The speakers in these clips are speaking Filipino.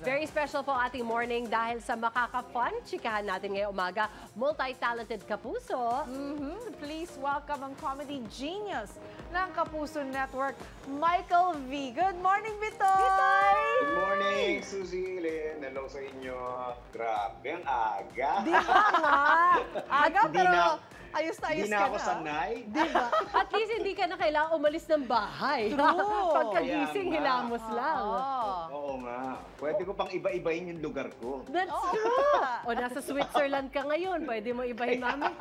Very special po ating morning dahil sa makaka-fun chikahan natin ngayong umaga. Multi-talented kapuso. Mhm. Please welcome ang comedy genius ng Kapuso Network, Michael V. Good morning, Bitoy! Good morning, Suzy Lynn. Hello sa inyo. Grabe, ang aga. Di ba nga? Aga, Hindi pero na- ayos na ayos Hindi na ka ako na. sanay. Di ba? At least hindi ka na kailangan umalis ng bahay. True. Pagkagising, hilamos lang. Oo. Oo nga. Pwede ko pang iba-ibahin yung lugar ko. That's Oo. true. O nasa Switzerland ka ngayon, pwede mo ibahin namin.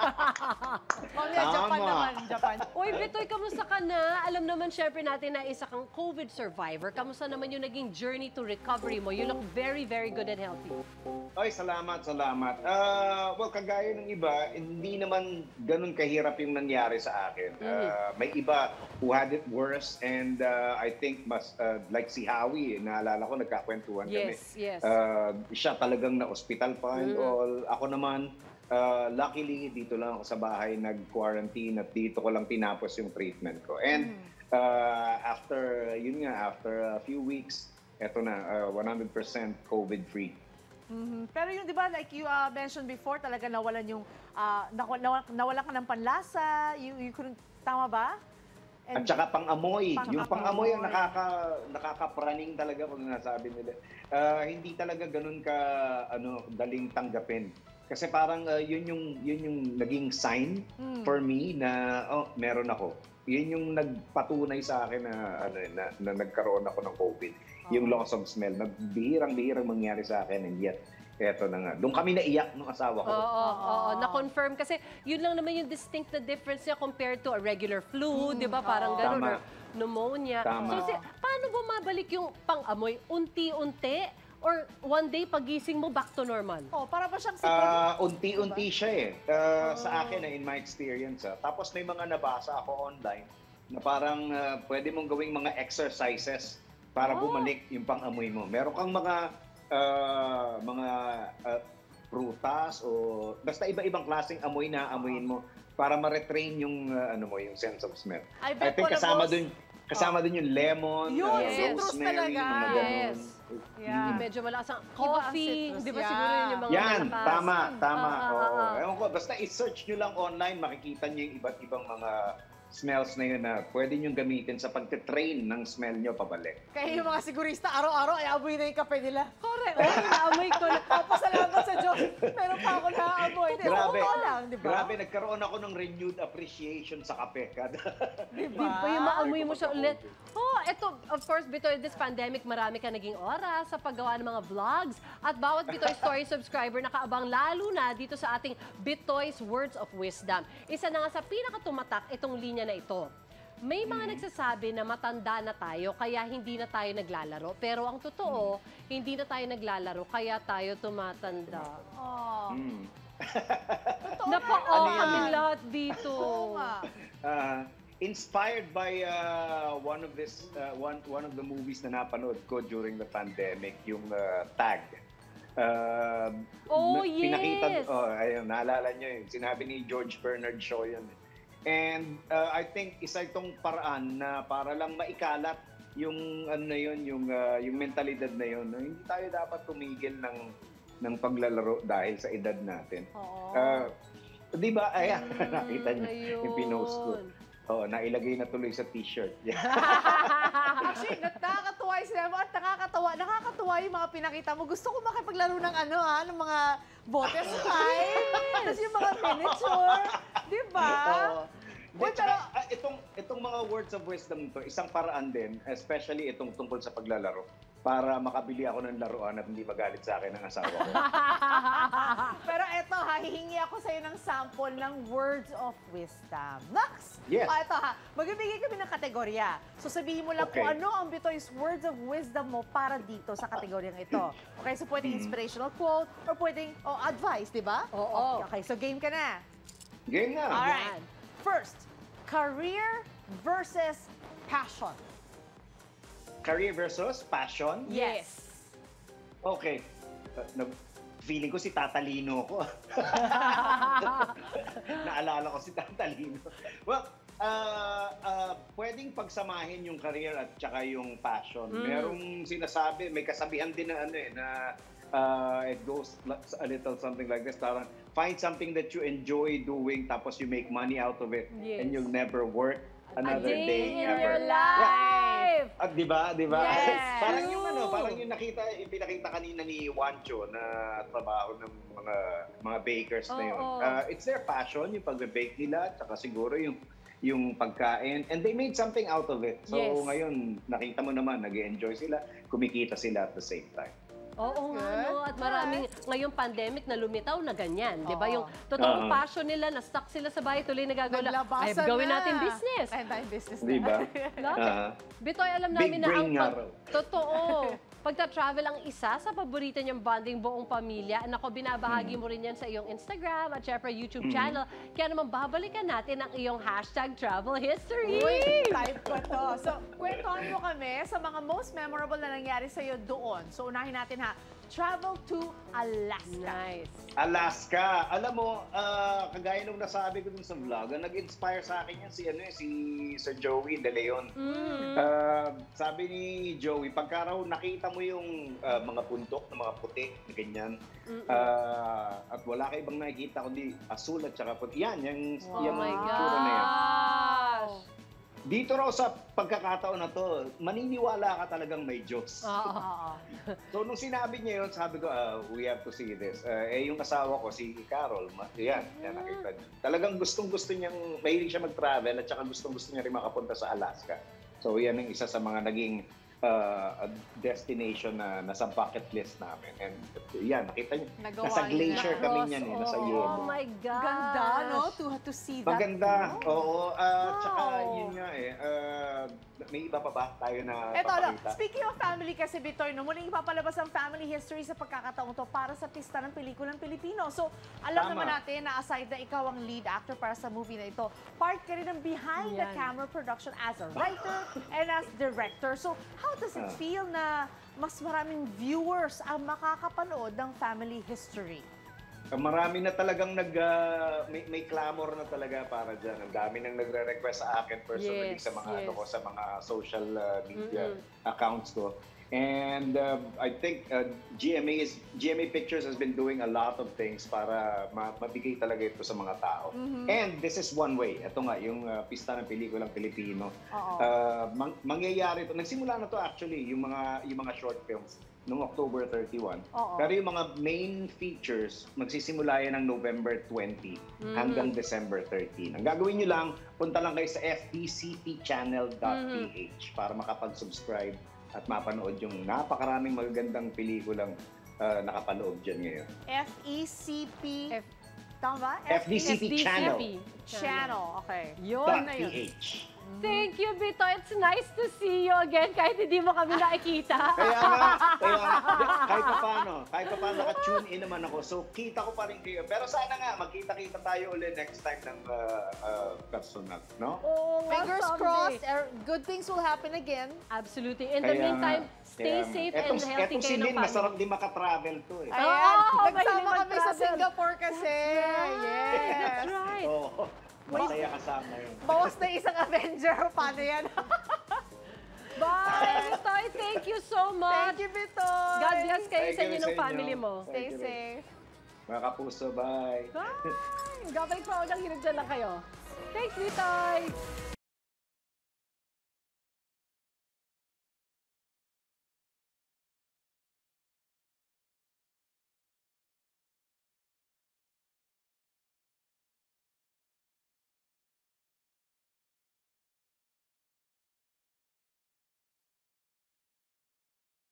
Mamaya, Japan Tama. naman, Japan. Uy, Bitoy, kamusta ka na? Alam naman syempre natin na isa kang COVID survivor. Kamusta naman yung naging journey to recovery mo? You look very, very good and healthy. Ay, salamat, salamat. Ah, well, kagaya ng iba, hindi naman ganun kahirap yung nangyari sa akin. Ah, may iba who had it worse and ah, I think mas, ah, like si Howie, naalala ko, nagkakwentuhan kami. Yes, yes. Ah, siya talagang na-hospital pa and Mm. all. Ako naman, ah, luckily, dito lang ako sa bahay, nag-quarantine at dito ko lang tinapos yung treatment ko. And ah, after, yun nga, after a few weeks, eto na, ah, 100% COVID-free. Mhm. Pero yung, di ba, like you uh, mentioned before, talaga nawalan yung, uh, nawa- nawa- nawalan ka ng panlasa, you, you couldn't, tama ba? At saka pang-amoy. Pang-amoy. yung pang-amoy ang nakaka, nakakapraning talaga kung nasabi nila. Ah, hindi talaga ganun ka ano, daling tanggapin. Kasi parang ah, yun yung yun yung naging sign Mm. for me na oh, meron ako. Yun yung nagpatunay sa akin na ano na, na nagkaroon ako ng COVID. Yung Oo. loss of smell. Nagbihirang-bihirang mangyari sa akin and yet eto na nga. Doon kami naiyak ng asawa ko. Oo, oo, Oo. na-confirm. Kasi yun lang naman yung distinct na difference niya compared to a regular flu, di ba? Parang oo. ganun, Tama. or pneumonia. Tama. So, si, paano bumabalik yung pang-amoy? Unti-unti? Or one day, pagising mo, back to normal? Oh, para ba siyang si Ah, unti-unti siya eh. Ah, Oh. Sa akin, eh, in my experience. ah. Tapos may mga nabasa ako online na parang ah, pwede mong gawing mga exercises para Oh. bumalik yung pang-amoy mo. Meron kang mga ah, mga ah, prutas o basta iba-ibang klaseng amoy na amoyin mo para ma-retrain yung ah, ano mo, yung sense of smell. I I think kasama dun kasama dun yung lemon, Yun, ah, citrus rosemary, talaga. mga ganun. Yes. Yeah. Yung medyo malakas ang Oo, coffee. Di ba yeah. siguro yun yung mga Yan, malakas? tama, tama. Ah, ah, Oo. ah. Ewan ko, basta i-search nyo lang online, makikita nyo yung iba't ibang mga smells na yun na pwede nyo gamitin sa pagtitrain ng smell nyo pabalik. Kaya yung mga sigurista, araw-araw ay amoy na yung kape nila. Correct. Oh, naamoy ko na. Papasalamat sa Diyos. Meron pa ako naaamoy. Di, Grabe. oo lang, di ba? Grabe, nagkaroon ako ng renewed appreciation sa kape. Kada, Di Di ba yung maamoy mo siya ulit? Oh, eto, of course, Bitoy, this pandemic, marami ka naging oras sa paggawa ng mga vlogs. At bawat Bitoy Story subscriber nakaabang lalo na dito sa ating Bitoy's Words of Wisdom. Isa na nga sa pinakatumatak itong linya na ito. May mga nagsasabi na matanda na tayo kaya hindi na tayo naglalaro. Pero ang totoo, hindi na tayo naglalaro kaya tayo tumatanda. Oh. Mm. Yan? kami lahat dito. Ah, inspired by uh, one of this uh, one one of the movies na napanood ko during the pandemic, yung uh, Tag. Uh, Oh, na- Pinakita, yes. oh, ayun, naalala nyo yun. Sinabi ni George Bernard Shaw yun. eh. And uh, I think isa itong paraan na para lang maikalat yung ano na yun, yung uh, yung mentalidad na yun. na hindi tayo dapat tumigil ng ng paglalaro dahil sa edad natin. Oo. Uh, di ba? Ayan, Mm, nakita niyo yung pinost ko. Oo, nailagay na tuloy sa t-shirt. Actually, nakakatuwa yung sinabi mo at nakakatawa, nakakatuwa yung mga pinakita mo. Gusto ko makipaglaro ng ano ha, ng mga bote slime. Tapos yung mga miniature. Di ba? Oo. Di, tsaka, ah, itong, itong mga words of wisdom to, isang paraan din, especially itong tungkol sa paglalaro, para makabili ako ng laruan at hindi magalit sa akin ng asawa ko. Pero eto ha, hihingi ako sa'yo ng sample ng words of wisdom. Next! Yes. O eto ha, magbibigay kami ng kategorya. So sabihin mo lang Okay. kung ano ang Bitoy's words of wisdom mo para dito sa kategoryang ito. Okay, so pwedeng Mm-hmm. inspirational quote or pwedeng oh, advice, di ba? Oo. Okay, so game ka na. Game na. Alright. First, career versus passion. Career versus passion? Yes. Okay. Uh, nag- feeling ko si Tatalino ko. Naalala ko si Tatalino. Well, ah, ah, pwedeng pagsamahin yung career at saka yung passion. Mm. Merong sinasabi, may kasabihan din na ano eh, na ah, it goes a little something like this, parang find something that you enjoy doing tapos you make money out of it Yes. and you'll never work another A day day, in ever. your life! At di ba, di ba? Yes. parang yung ano, parang yung nakita, yung pinakita kanina ni Wancho na trabaho ng mga mga bakers na yun. Oo. Uh, it's their passion, yung pagbe-bake nila, tsaka siguro yung yung pagkain and they made something out of it. So Yes. ngayon, nakita mo naman, nag enjoy sila, kumikita sila at the same time. Oo nga, no? At maraming, ngayong pandemic na lumitaw na ganyan, di ba? Yung totoong Oo. passion nila, na-stuck sila sa bahay, tuloy nagagawa lang, ay, Naglabasan gawin na. natin business. Ay, tayong business Di ba? Love it. Ah. Bitoy, alam Big namin na ang brain nga pag... raw. Totoo. Pagta-travel ang isa sa paborito niyang bonding buong pamilya. Nako, binabahagi Mm. mo rin yan sa iyong Instagram at syempre YouTube channel. Kaya naman babalikan natin ang iyong hashtag travel history. Uy, type ko to. So, kwentuhan mo kami sa mga most memorable na nangyari sa'yo doon. So, unahin natin ha. Travel to Alaska. Nice. Alaska. Alam mo, ah, kagaya nung nasabi ko dun sa vlog, ang nag-inspire sa akin yan si, ano, eh, si Sir Joey De Leon. Mm. Ah, sabi ni Joey, pagka raw nakita mo yung ah, mga puntok na mga puti, na ganyan, ah, at wala ka ibang nakikita kundi asul at saka puti. Yan, yung, Wow. yung Oh my itsura na yan. Dito raw sa pagkakataon na to, maniniwala ka talagang may Diyos. Oo. So nung sinabi niya yun, sabi ko, ah, we have to see this. Ah, eh yung asawa ko, si Carol, ma- yan, yan nakita niya. Talagang gustong-gusto niyang, mahilig siya mag-travel at saka gustong-gusto niya rin makapunta sa Alaska. So yan ang isa sa mga naging ah, destination na nasa bucket list namin. And yan, nakita niyo, Nagawa nasa glacier kami Cross, niyan eh, nasa oo. yelo. Oh my gosh. Ganda, no? To, to see that. Maganda. Oo. ah, Tsaka Wow. yun nga eh. ah, may iba pa ba tayo na Eto, papakita? speaking of family kasi, Bitoy, no, muling ipapalabas ang family history sa pagkakataong to para sa pista ng pelikulang Pilipino. So, alam Tama. naman natin na aside na ikaw ang lead actor para sa movie na ito, part ka rin ng behind the Yan. camera production as a writer and as director. So, how does it Ah. feel na mas maraming viewers ang makakapanood ng family history? Marami na talagang nag ah, may, may clamor na talaga para diyan. Ang dami nang nagre-request sa akin personally Yes, sa mga yes. ano ko sa mga social ah, media Mm-mm. accounts ko. And um, I think uh, GMA is GMA Pictures has been doing a lot of things para ma- mabigay talaga ito sa mga tao. And this is one way. Ito nga yung ah, pista ng pelikulang Pilipino. Uh, mang- mangyayari to. Nagsimula na to actually yung mga yung mga short films noong October 31. Oo. Pero yung mga main features magsisimula yan ng November 20 hanggang December 13. Ang gagawin nyo lang, punta lang kayo sa fbcpchannel.ph para makapag-subscribe at mapanood yung napakaraming magagandang pelikulang uh, nakapanood dyan ngayon. F-E-C-P... F- Tama ba? FDCP channel. Channel. Okay. Yun na yun. PH. Thank you, Bito. It's nice to see you again kahit hindi mo kami nakikita. Kaya nga, kaya kahit pa paano, kahit pa paano naka-tune in naman ako. So, kita ko pa rin kayo. Pero sana nga, magkita-kita tayo ulit next time ng uh, uh, personal, no? Oo nga, Fingers someday. crossed, er, good things will happen again. Absolutely. In the Kaya meantime, nga, stay kaya nga. safe Etong, and healthy etong si kayo ng Lynn, family. masarap din makatravel to eh. Ayan, Oh, nagsama kami sa mag-travel. Singapore kasi. Yes. That's right. Oo. Masaya kasama yun. Bawas na isang Avenger. Paano yan? Bye, Bitoy. Thank you so much. Thank you, Bitoy. God bless kayo Thank sa inyo ng family mo. Stay Thank you. safe. Mga kapuso, bye. Bye! Gabay pa ako ng hirap dyan lang kayo. Thanks, Bitoy!